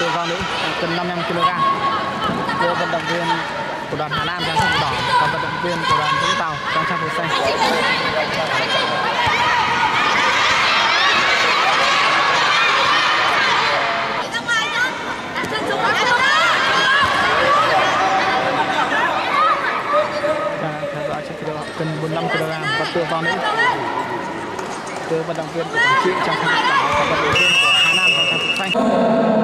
tự do nữ, cân 55 kg đưa vận động viên của đoàn Hà Nam trang phục đỏ và vận động viên của đoàn Vũng Tàu trong trang phục xanh. Cân 45 kg và tự do nữ. Từ vận động viên của Quảng Trị trong trang phục đỏ và vận động viên của Hà Nam trong trang phục xanh.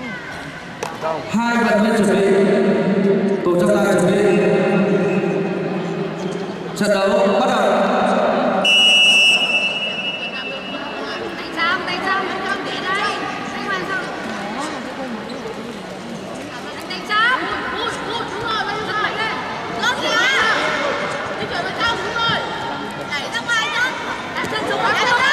hai vận động viên. Hạng 45 kg nữ Nguyễn Thị Ly đơn vị Quảng Trị tóc thảm đỏ. Nguyễn Thị Kim Phượng đơn vị Hà Nam tóc thảm xanh. hai vận động viên chuẩn bị tổ trọng tài chuẩn bị trận đấu bắt đầu Đánh sao, đánh sao, đánh sao tí đây Đánh hoàn sao Đánh sao Hút, hút, đúng rồi, bây giờ mạnh lên Lót kìa Đi chuyển vào trong, đúng rồi Đẩy ra ngoài nữa Đặt chân xuống, đánh đâu đó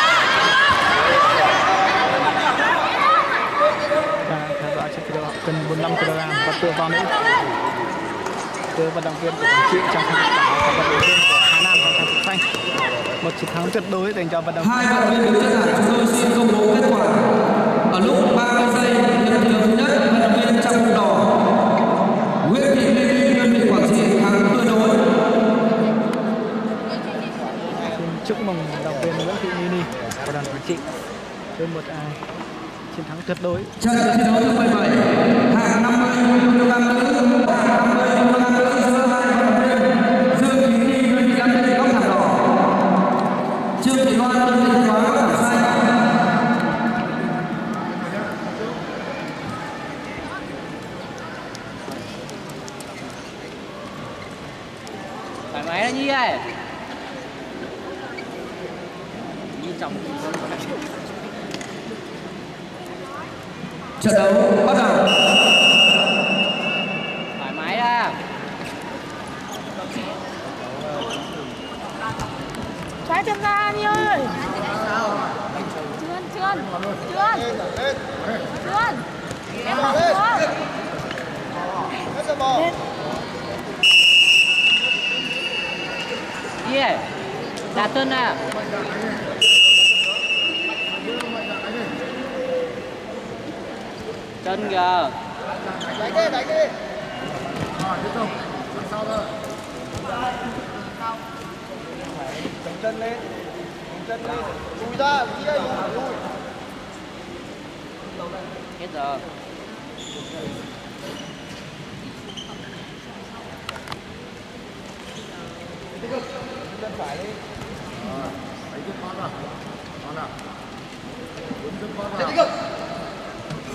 Và theo dõi trên video cân 45 kg và tự do nữ từ vận động viên của Quảng Trị trong phục đỏ và vận động viên của Hà Nam trong trang phục xanh một chiến thắng tuyệt đối dành cho vận động hai vận động viên chất giải chúng tôi xin công bố kết quả. Ở lúc 30 giây thi đấu thứ nhất vận động viên trong vùng đỏ Nguyễn Thị Ly đơn vị Quảng Trị thắng tuyệt đối. Xin chúc mừng vận động viên Nguyễn Thị Mini của đoàn Quảng Trị. Với một à, chiến thắng tuyệt đối. Trận thi đấu thứ 17 hạng 50 kg nữ hạng 50 kg nữ giữa hai vận động viên Dương Thúy Nhi đơn vị giám định góc thảm đỏ Trương Thị Loan đơn vị thanh hóa góc thảm xanh thoải mái là nhi ơi nhi trọng trận đấu bắt đầu thoải mái ra Trái chân ra đi ơi Trươn, trươn Trươn Trươn Em học xuống nhi ơi đặt chân à chân kìa chân lên. Chân lên. Lùi ra đi đây lùi. Hết giờ chân phải đi. Đấy chân con vào con nào. Chân con vào alo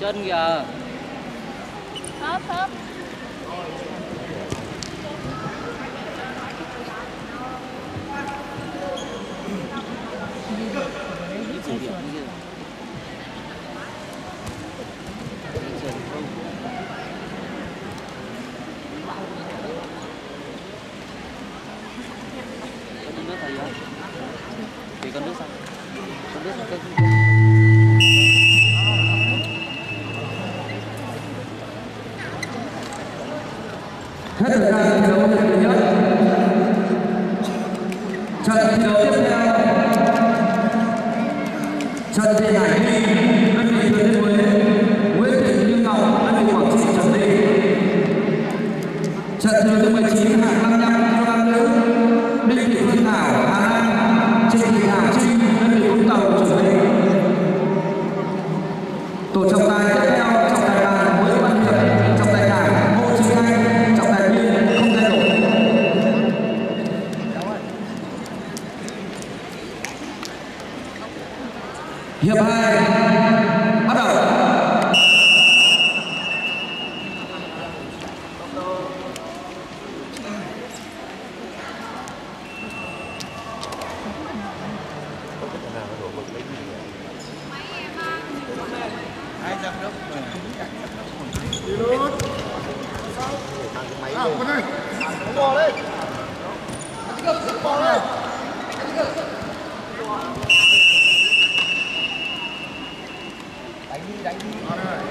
chân kìa. Hấp, hấp 해설가 이렇게 나오셨거든요. 자, 이렇게 나오셨어요. 자, 이제 나이. đánh đi đánh đi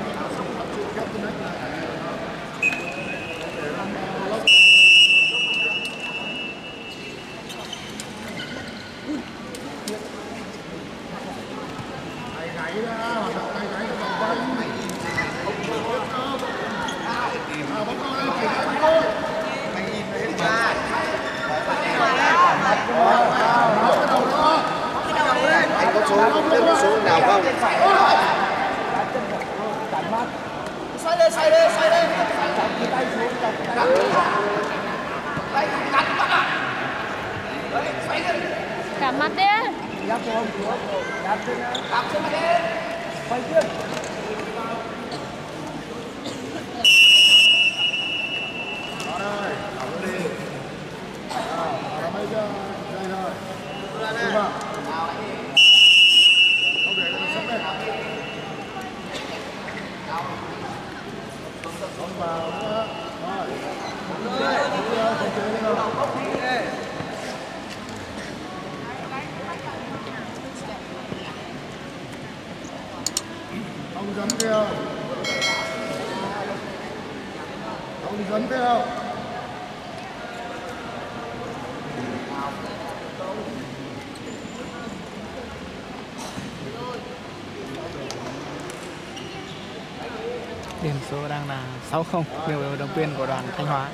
60 người vận động viên của đoàn Thanh Hóa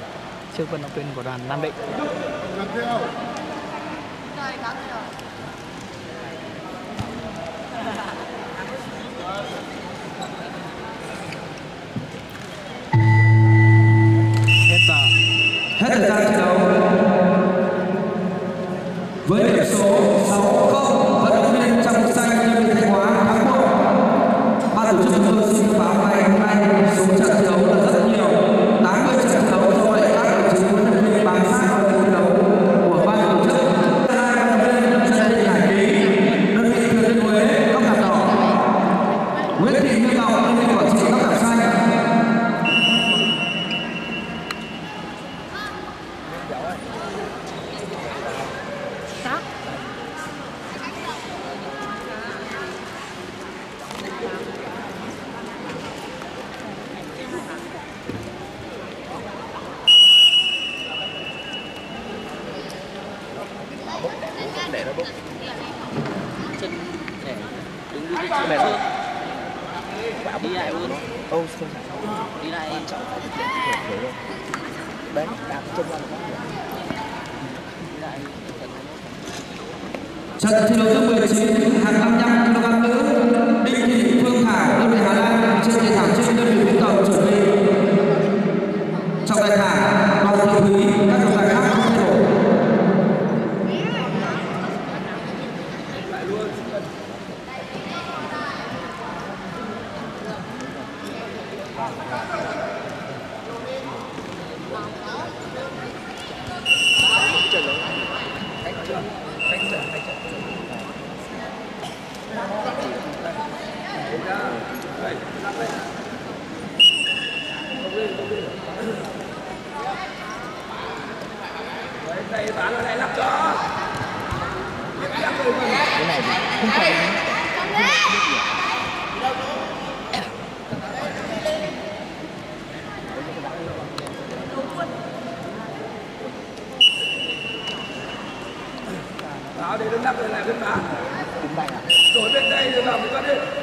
trước vận động viên của đoàn Nam Định. đấy đạp chung là Trận thi đấu thứ 19 hàng năm vào để nó nắp lên này bên má. đổi đây bên đây rồi vào mới có đi.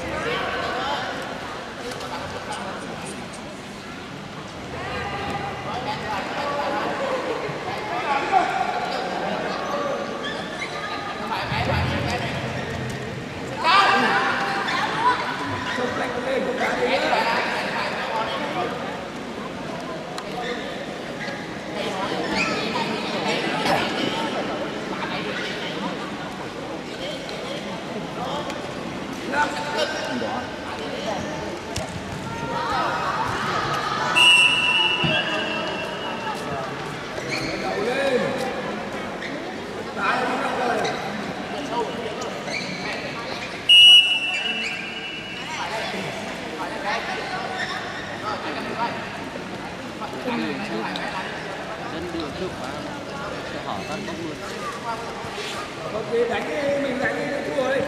dân đưa trước mà họ tắt bốc luôn. Không đi đánh đi mình đánh thua đi.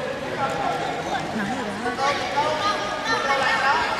Nóng rồi đó.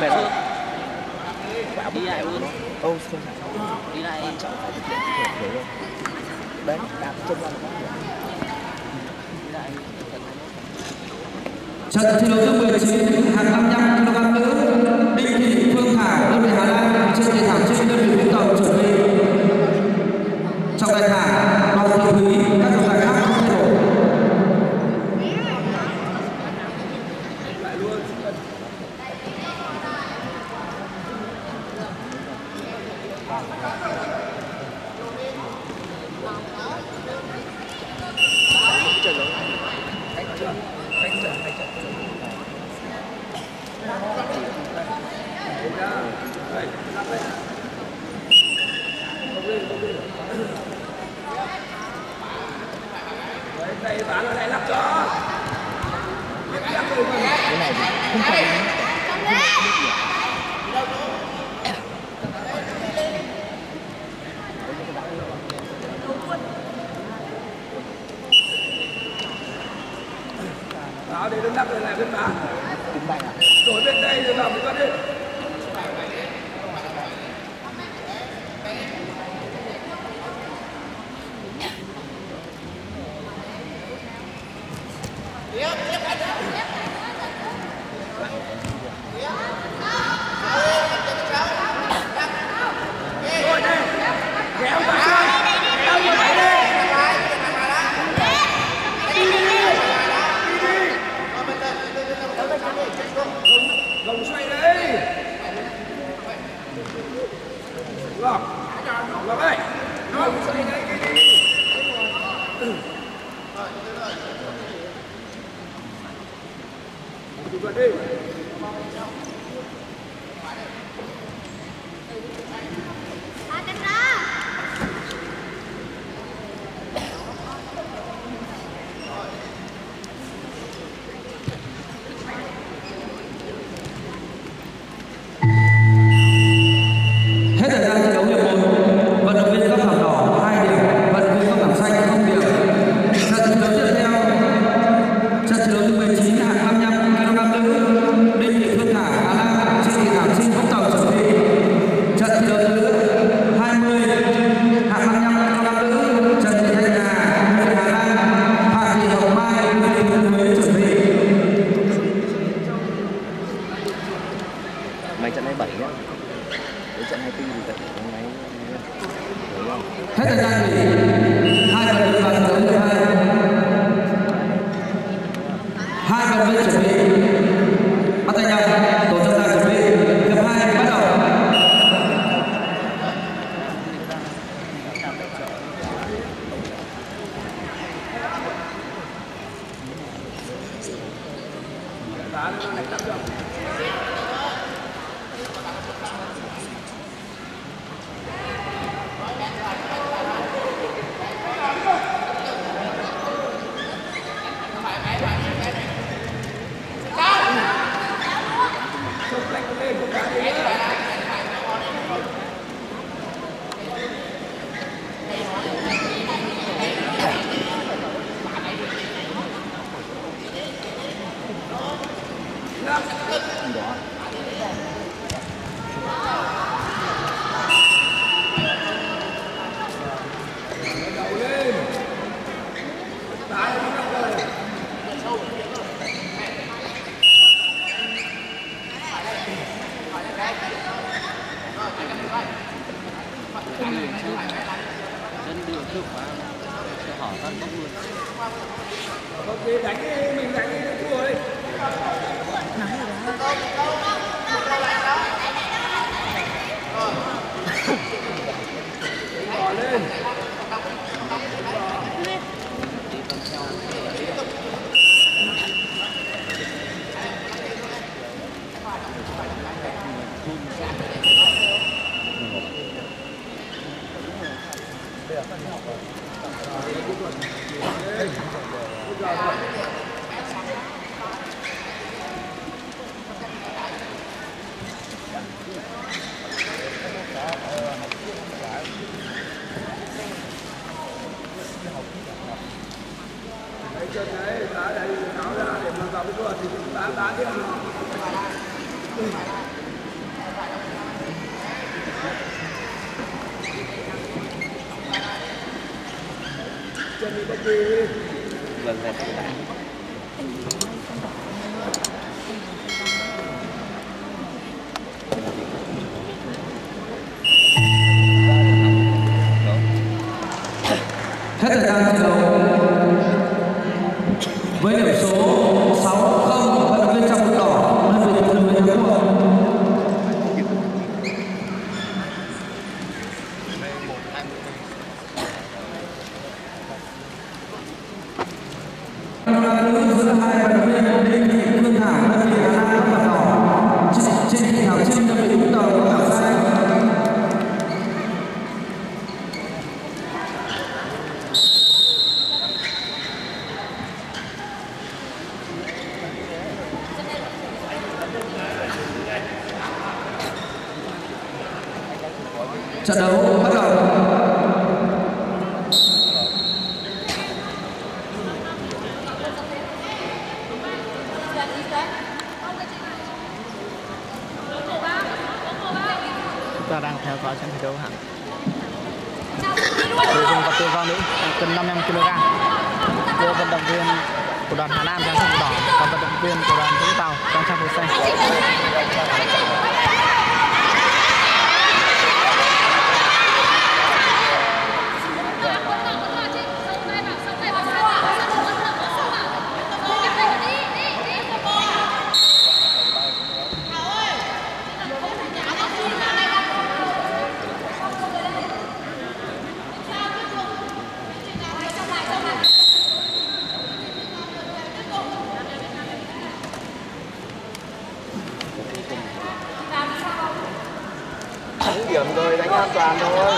mệt lắm đi lại luôn đi lại quan trọng đấy đạp chân ra trận thi đấu thứ 19 hạng 55 kg cái này thì không phải Đó, để đứng đắp lên này bên bà. Đứng bay à? Rồi bên đây rồi làm cái con đi. Thank you. 还在家里。chừng ấy đá đây cậu ra để mà cậu thua thì chúng ta đá tiếp chân đi đi vâng là Bueno, trận านโดย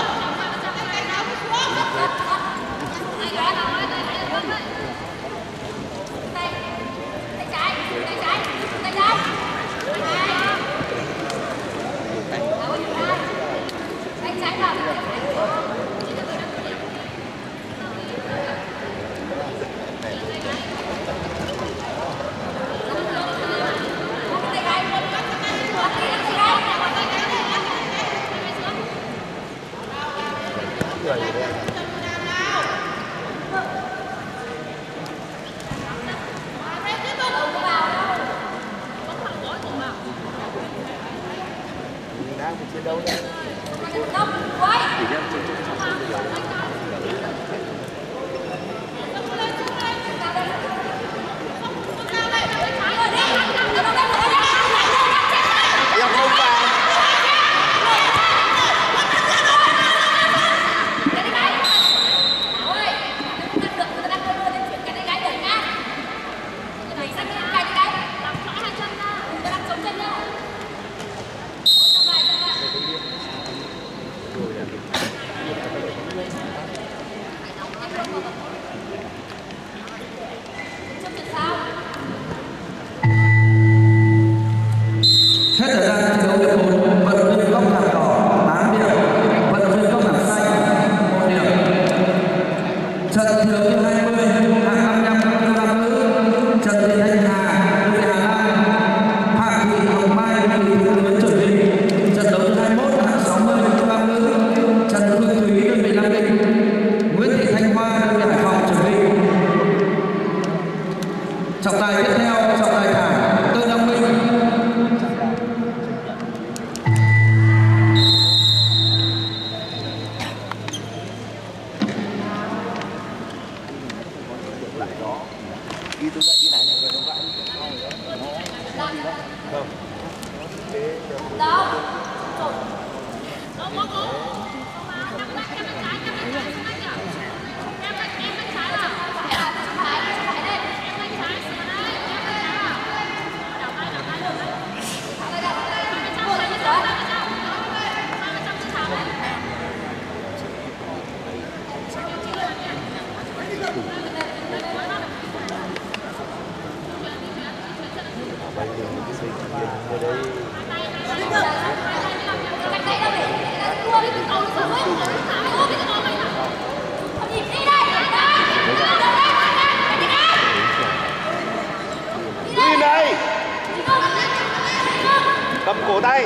đây.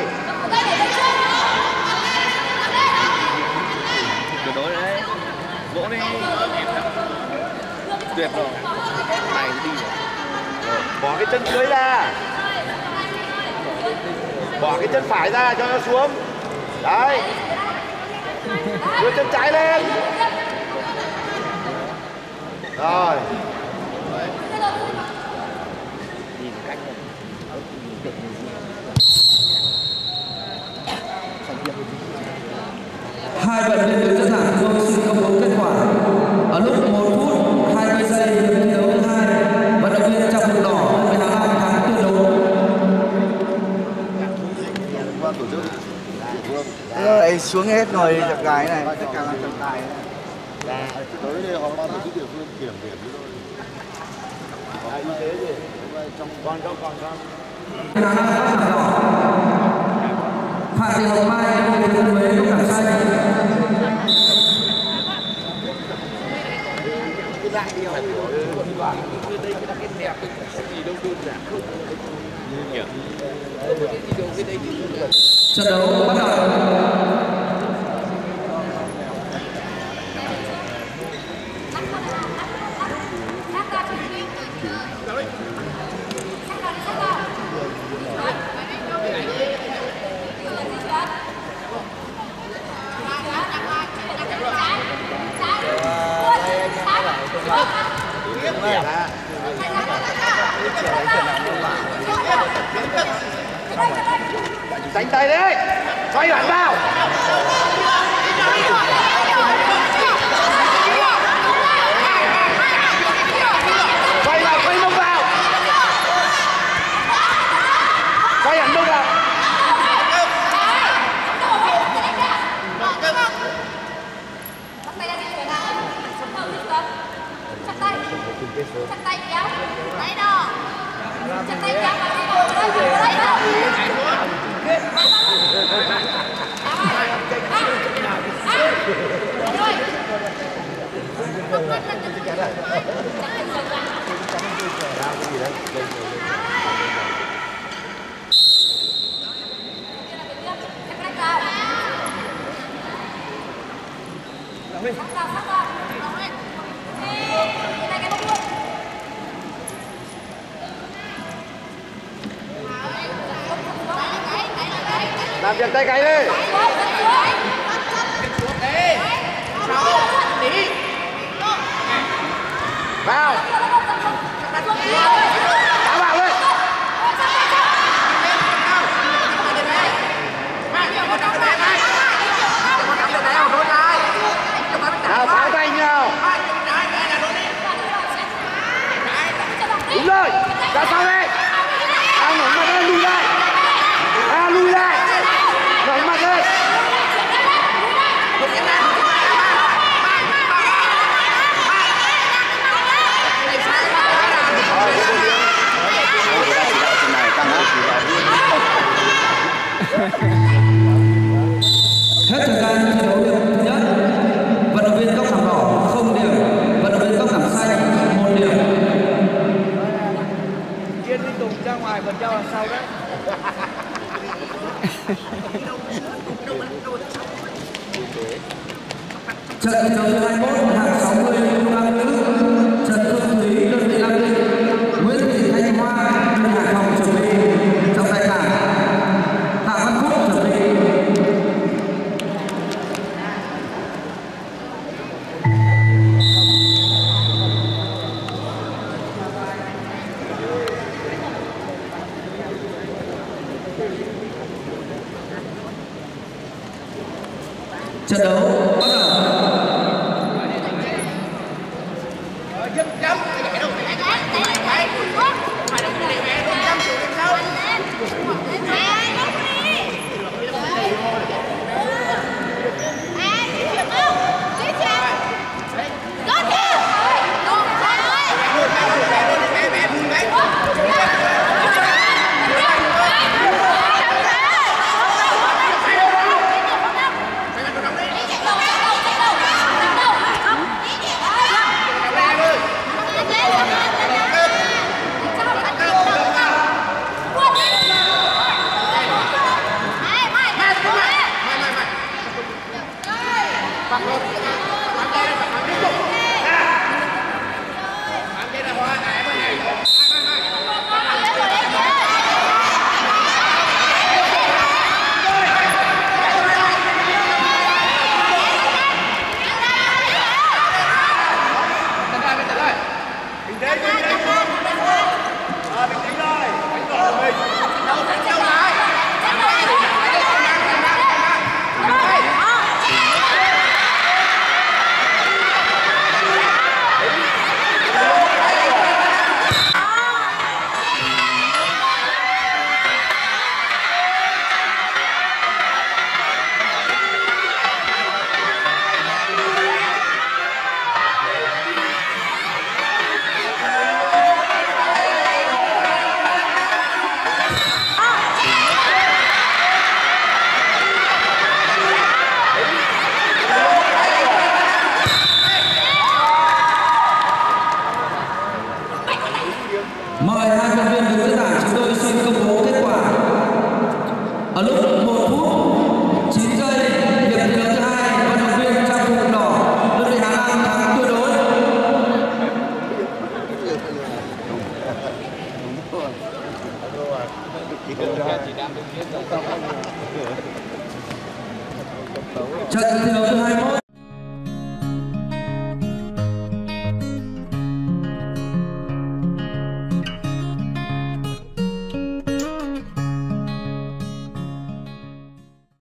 Tuyệt đối đấy. Vỗ đi. Tuyệt rồi này đi bỏ cái chân dưới ra. Bỏ cái chân phải ra cho nó xuống. Đấy. Đưa chân trái lên. Rồi. Hai vận động viên được sẵn sàng rồi xin công bố kết quả. Ở lúc 1 phút 20 giây hiệp thi đấu thứ hai vận động viên trong vùng đỏ vị Hà Lan thắng tuyệt đối. Đây, xuống hết rồi chặt gái này. Tất cả là trọng tài tới đây họ ban tổ chức địa phương kiểm điểm chứ thôi còn y tế gì trong còn trong còn đỏ Phạm Thị Hồng Mai Huế. xanh trận đấu bắt đầu Yeah. Đánh tay đi. Xoay lại vào. Xoay vào, xoay mông vào. Xoay hẳn mông vào. chặt tay kéo tay đỏ chặt tay kéo và đi vào đây đây đâu làm việc tay cái đi. Vào. Đá vào lên. Nào tháo tay nhau. Đúng rồi. Ra sau đi. À, nổi mặt lên lùi lại. À, lùi lại. Nổi mặt lên. người ta chỉ đạo trận này tăng chỉ đạo hết thời gian thi đấu hiệp thứ nhất vận động viên tóc thảm đỏ không điểm vận động viên tóc thảm xanh một điểm Chiên liên tục ra ngoài còn cho đằng sau đấy trận thi đấu thứ